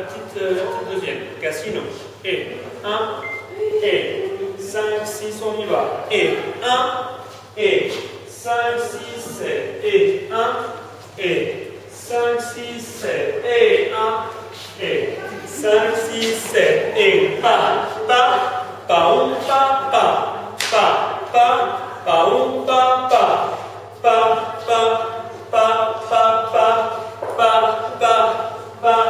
la petite, euh, la petite deuxième. Cassino. Et 1, et 5, 6, on y va. Et 1, et 5, 6, 7, et 1, et 5, 6, 7, et 1, et 5, 6, 7, et pa, pa, pa, um, pa, pa, pa, pa, pa, um,